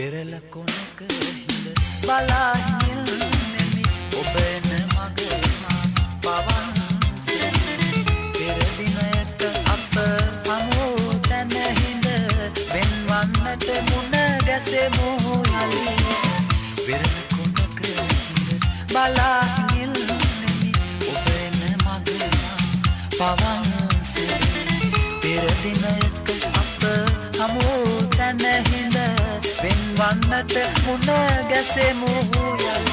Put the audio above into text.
කොනක හිඳ බලාහිල්නෙමි ඔබන මගමා පවන්සේ පෙරදිනයට අප හමෝ තැනහිඳ වෙන්වන්නට මුණ ගැසෙමු යලි වෙරණ කොනක හිඳ බලාහිල්නෙමි ඔබන මගමා පවන්සේ පෙරදිනයක හමෝ තැනහිඳ වෙන්වන්නට මුණ ගැසෙමු යලි